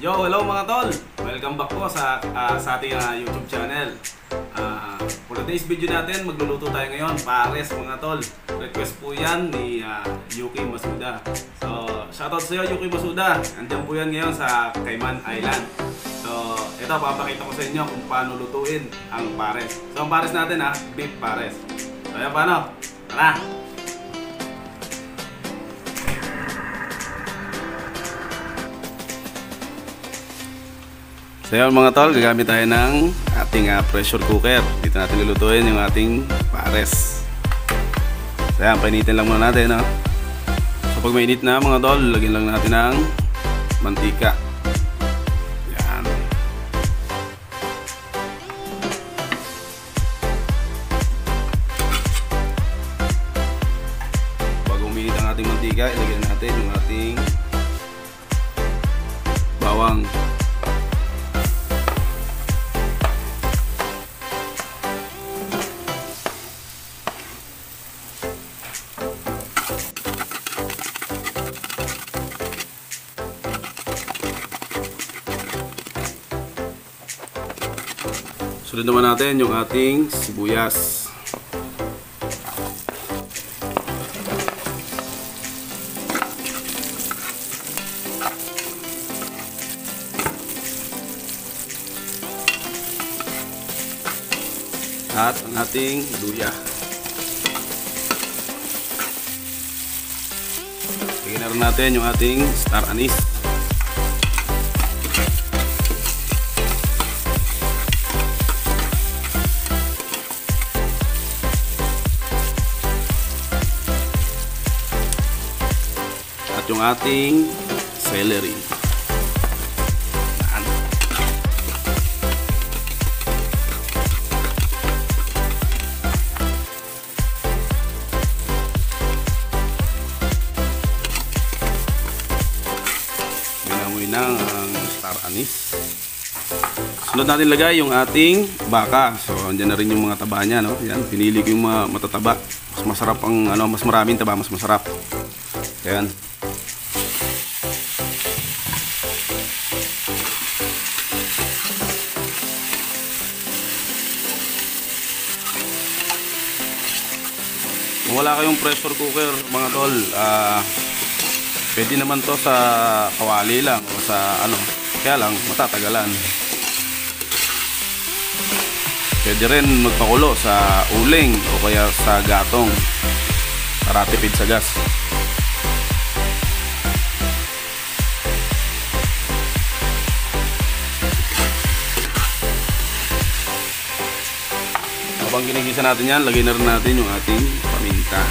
mga tol, welcome back po sa ah, sa ating ah, YouTube channel. Ah, for today's video natin, magluluto tayo ngayon, pares mga tol. Request po yan ni ah, Yuki Masuda. So, shoutout sa iyo Yuki Masuda. Andiyan po yan ngayon sa Cayman Island. So, ito papakita ko sa inyo kung paano lutuin ang pares. So, ang pares natin ha, beef pares. So, ayan paano? Tara! So yun mga tol, gagamit tayo ng ating ah, pressure cooker. Dito natin lulutuin yung ating pares. So yan, painitin lang muna natin. No? So pag mainit na mga tol, lagyan lang natin ng mantika. Sunod naman natin yung ating sibuyas. At ang ating luya. Lagyan natin yung ating star anise. Yung ating celery. Yan. Minamoy na ang star anise. Sunod natin lagay yung ating baka. So, andyan na rin yung mga taba niya, no? Yan, pinili ko yung mga matataba. Mas masarap ang, ano, mas maraming taba, mas masarap. Ayan. Wala kayong pressure cooker, mga tol, ah, pwede naman to sa kawali lang o sa ano, kaya lang matatagalan. Pwede rin magpakulo sa uling o kaya sa gatong para tipid sa gas. Habang ginigisa natin yan, lagay na rin natin yung ating paminta.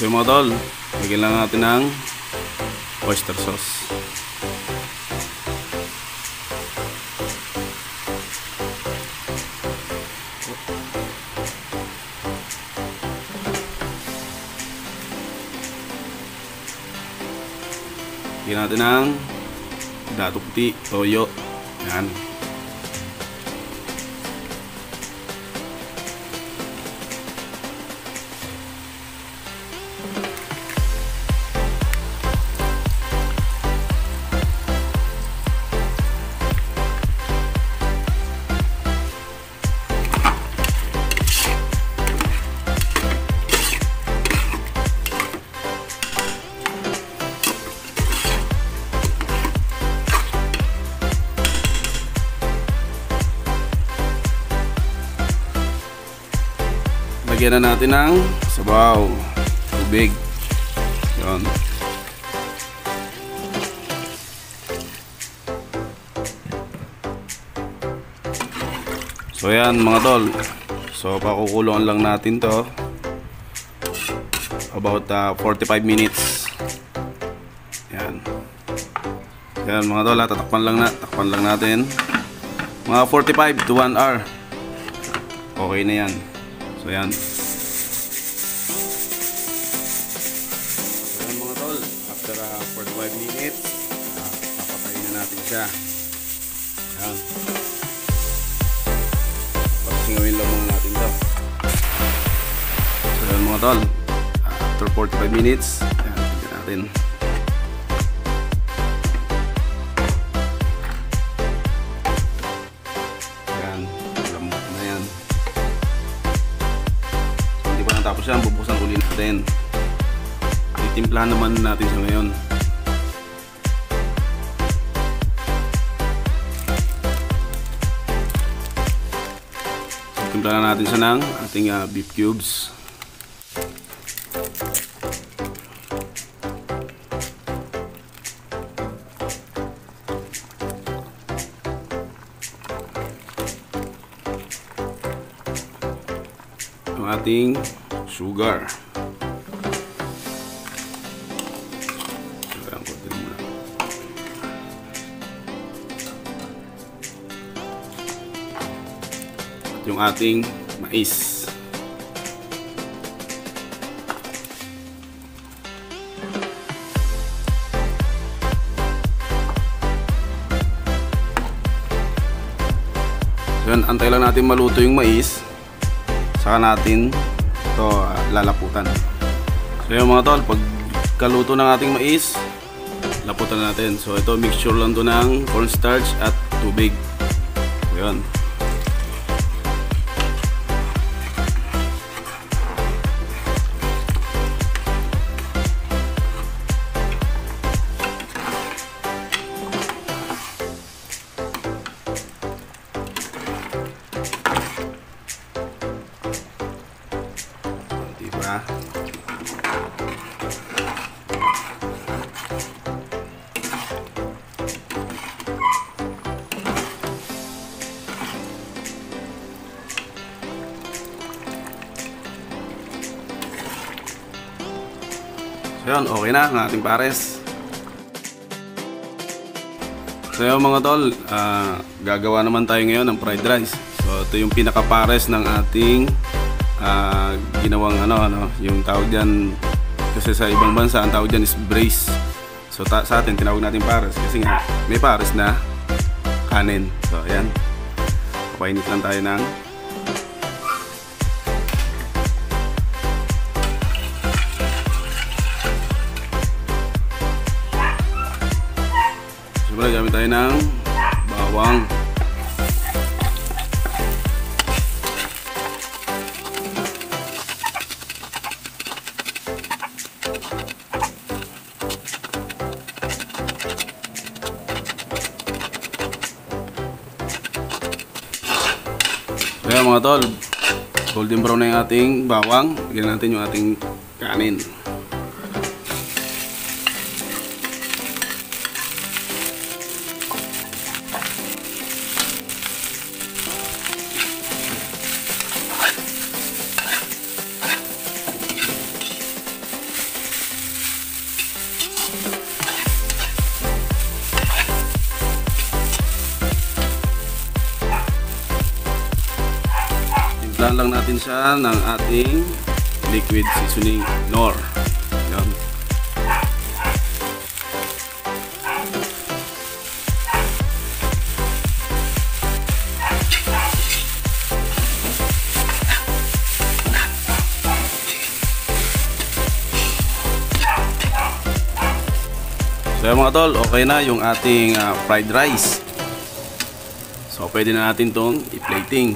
So mga tol, lagyan lang natin ng oyster sauce. Lagyan natin ng dato puti, toyo. Yan. Lagyan na natin ng sabaw, tubig. Yun. So yan mga tol. So pakukulungan lang natin to. About uh, 45 minutes. Yan. Yan mga tol, ah, tatakpan lang na, takpan lang natin. Mga 45 to 1 hour. Okay na yan. So yan. Muna natin to. So yun mga tol. After 45 minutes, yan, tignan natin. Yan, lambot na yan. So, hindi pa natapos yan, bubusan uli natin. Titimplahan naman natin siya ngayon. So, timplahan natin siya ng ating ah, beef cubes. Ating sugar. Yung ating mais. So yun, antay lang natin maluto yung mais. Saka natin ito ah, lalaputan. So yun mga tol, pag kaluto ng ating mais, laputan natin. So ito mixture lang to ng cornstarch at tubig. So, yun. Na ang ating pares. So mga tol, ah, gagawa naman tayo ngayon ng fried rice. So ito yung pinaka-pares ng ating ah, ginawang ano, ano, yung tawag dyan, kasi sa ibang bansa ang tawag dyan is brace. So ta- sa atin tinawag natin pares kasi nga may pares na kanin. So ayan, papainit lang tayo ng gamit tayo ng bawang. Kaya mga tol, golden brown na yung ating bawang. Bigyan natin yung ating kanin. Siya ng ating liquid seasoning nor. Yan. So mga tol, okay na yung ating ah, fried rice. So pwede na natin tong i-plating.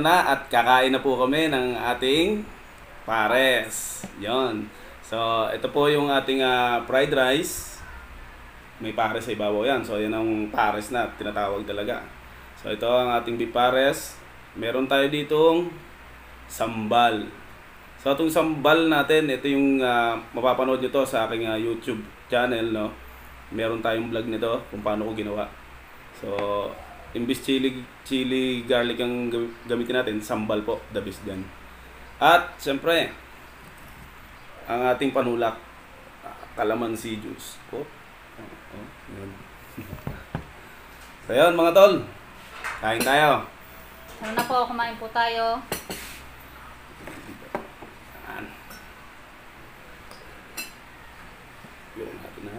Na at kakain na po kami ng ating pares. Yon. So, ito po yung ating ah, fried rice. May pares sa ibabaw yan. So, yan ang pares na tinatawag talaga. So, ito ang ating beef pares. Meron tayo ditong sambal. So, itong sambal natin, ito yung ah, mapapanood nyo to sa aking ah, YouTube channel, no? Meron tayong vlog nito kung paano ko ginawa. So, imbis chili, chili garlic ang gam- gamitin natin, sambal po, the best dyan. At, syempre, ang ating panulak, calamansi juice. Oh, oh, oh, yun. so, yun, mga tol. Kain tayo. Ano na po, kumain po tayo. Yan. Yung natin na.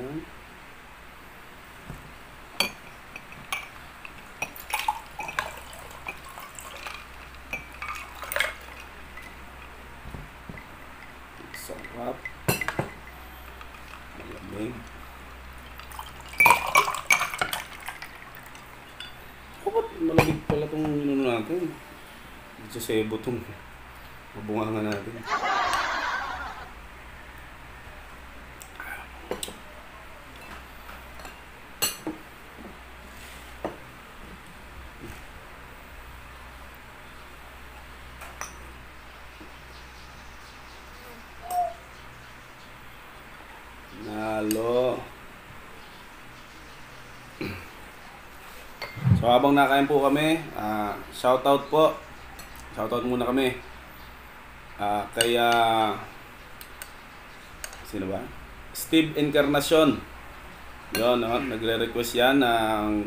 Sarap. Malamig. Oh, ba't malamig pala itong ano natin? Sa sebo itong mabunga natin. Nalo. So habang nakain po kami, ah shoutout po. Shoutout muna kami. Ah kaya sino ba? Steve Encarnacion. Yon, no? nagre-request yan ng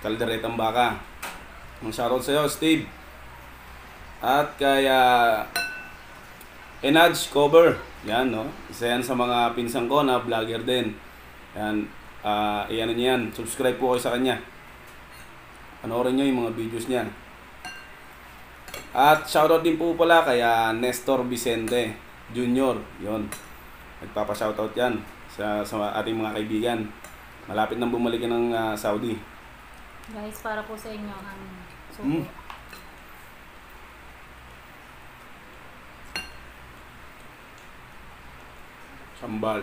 kalderetang baka. Ang shoutout sa'yo, Steve. At kaya Enage Cover. Yan, no? Isa yan sa mga pinsan ko na vlogger din. Yan. ah iyan niya yan. Subscribe po kayo sa kanya. Panoorin nyo yung mga videos niya. At shoutout din po pala kay ah, Nestor Vicente Jr. Yon. Nagpapa-shoutout yan sa, sa ating mga kaibigan. Malapit nang bumalik ng ah, Saudi. Guys, para po sa inyo ang suko. Mm. Sambal.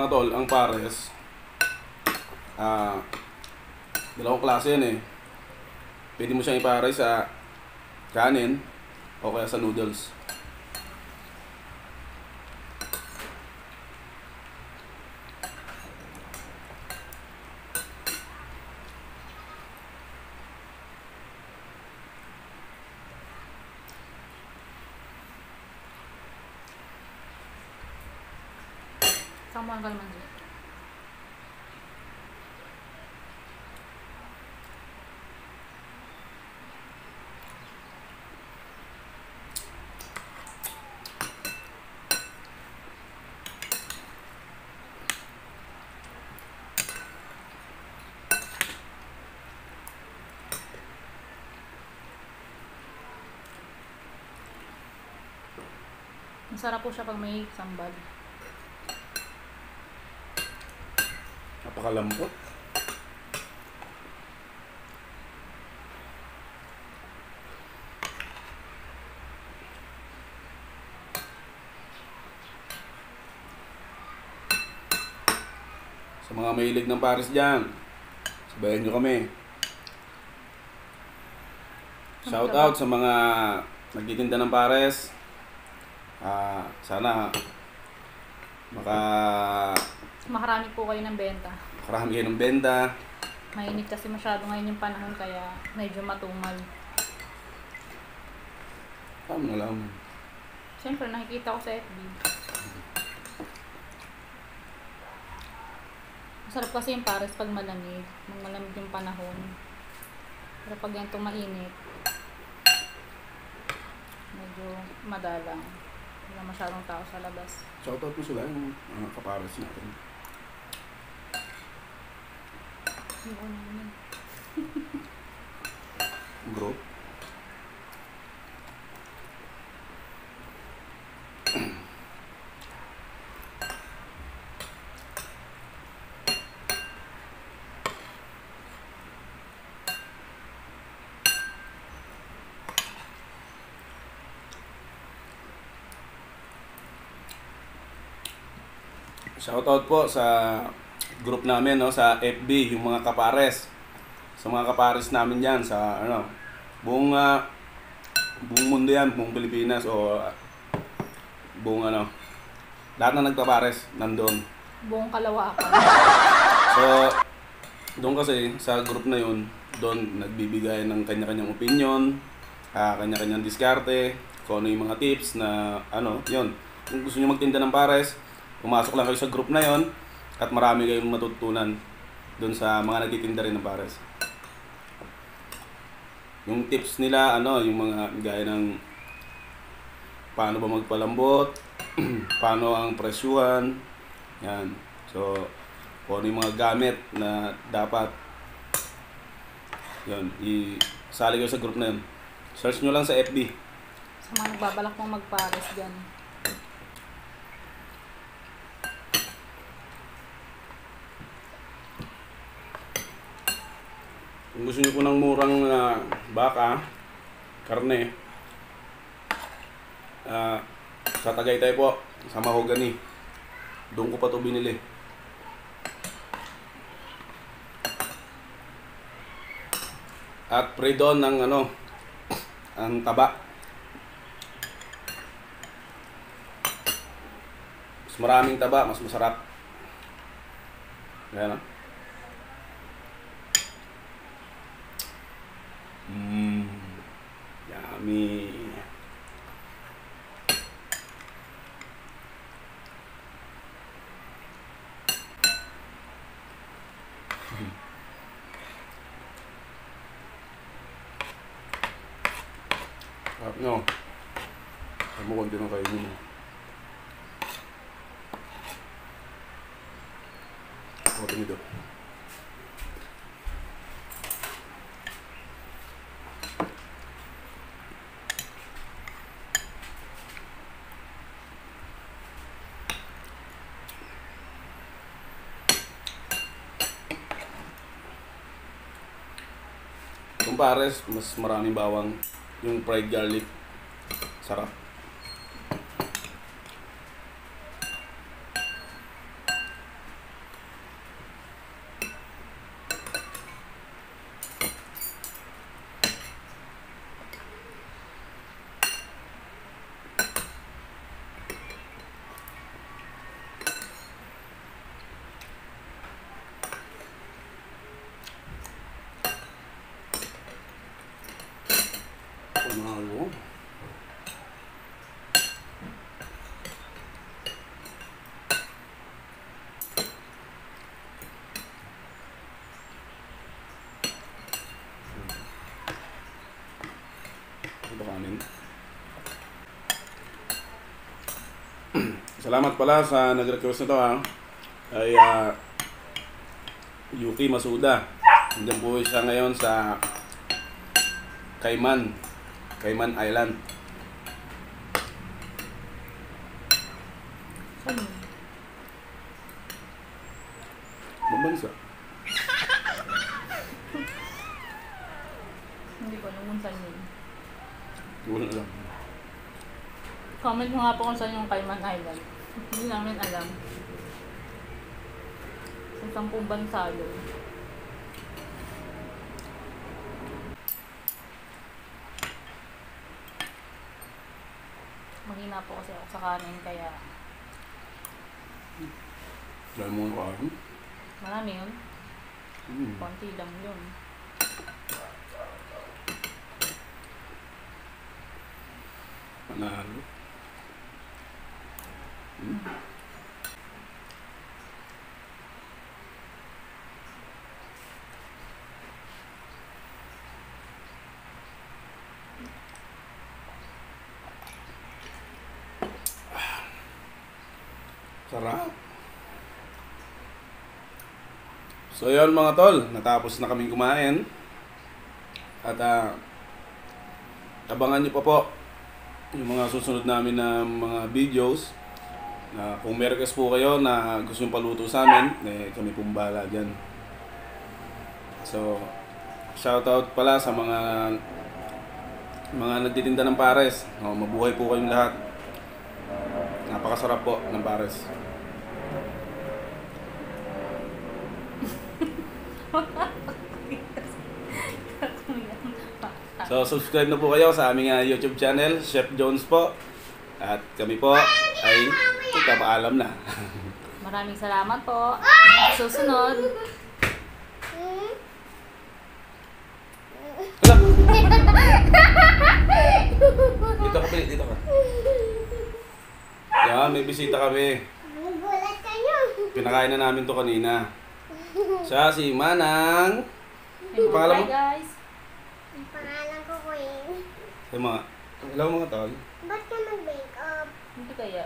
Mga tol, ang pares, ah, dalawang klase yan eh. Pwede mo siyang ipares sa kanin o kaya sa noodles. Saan mo ang kalmansi? Masarap po siya pag may sambal. Napakalambot. Sa mga mahilig ng Paris dyan, sabayan nyo kami. Shout out sa mga nagtitinda ng Pares. Ah, sana maka Makarami po kayo ng benta. Karami kayo ng benta. Mainit kasi masyado ngayon yung panahon kaya medyo matumal. Paano nalaman? Siyempre, nakikita ko sa FB. Masarap kasi yung pares pag malamig. Nung malamig yung panahon. Pero pag ganito mainit, medyo madalang. Wala masyadong tao sa labas. Shoutout mo sila yung mga kapares natin. Ano Bro. Shoutout po sa group namin no sa FB yung mga kapares. Sa mga kapares namin diyan sa ano buong ah, buong mundo yan, buong Pilipinas o ah, buong ano lahat na nagpapares nandoon. Buong kalawaakan. So, doon kasi sa group na yun, doon nagbibigay ng kanya-kanyang opinion, ah, kanya-kanyang diskarte, kung ano yung mga tips na ano, yun. Kung gusto nyo magtinda ng pares, pumasok lang kayo sa group na yon at marami kayong matutunan doon sa mga nagtitinda rin ng pares. Yung tips nila, ano, yung mga gaya ng paano ba magpalambot, paano ang presyuhan, yan. So, kung ano yung mga gamit na dapat yun, isali ko sa group na yun. Search nyo lang sa FB. Sa mga nagbabalak mong magpares dyan. Kung gusto nyo po ng murang ah, baka, karne, ah, sa Tagaytay po, sa Mahogany. Doon ko pa to binili. At pre doon ng ano, ang taba. Mas maraming taba, mas masarap. Ayan Mmm. Pares, mas maraming bawang yung fried garlic. Sarap. Panalo. Ito kanin. Salamat pala sa nag-request nito ha. Ay ah, Yuki Masuda. Nandiyan po siya ngayon sa Cayman. Cayman Island. Mabansa. Hindi ko alam kung saan yun. Wala alam. Comment mo nga po kung saan yung Cayman Island. Hindi namin alam. Sa sampung bansa yun. Mahina po kasi ako sa kanin kaya Dahil mo kain. marami yun. Hmm. Konti lang yun. Panalo. Sarap. So yun mga tol, natapos na kaming kumain. At ah, abangan nyo pa po yung mga susunod namin na mga videos. Uh, kung may request po kayo na gusto nyo paluto sa amin, eh, kami pong bahala dyan. So, shoutout pala sa mga mga nagtitinda ng pares. Oh, mabuhay po kayong lahat. Napakasarap po ng pares. so, subscribe na po kayo sa aming uh, YouTube channel, Chef Jones po. At kami po ay magpapaalam na. Maraming salamat po. Susunod. Dito ka, Pili, dito ka. Yan, may bisita kami. Gulat kayo. Pinakain na namin to kanina. Siya si Manang. Hey, Pangalan mo? guys. Ang pangalan ko Queen. Yung mga, hello mga tol. Ba't ka mag-make up? Hindi kaya.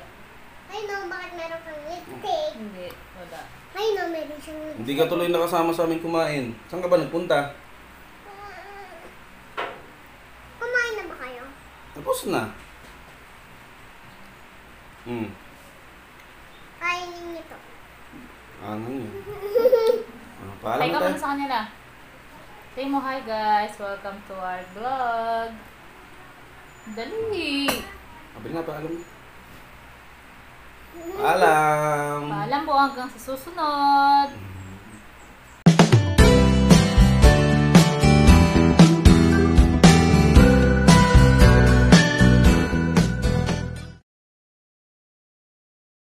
Know, bakit meron kang lipstick? Hindi. Wala. I know, meron siyang lipstick. Hindi ka tuloy nakasama sa amin kumain. Saan ka ba nagpunta? Kumain na ba kayo? Tapos na. Hmm. Kainin niyo to. Ano yun? Ah, paalam Hi na ka tayo. muna sa kanila. Say mo hi guys. Welcome to our vlog. Dali. Sabi nga, paalam. Paalam. Paalam po hanggang sa susunod.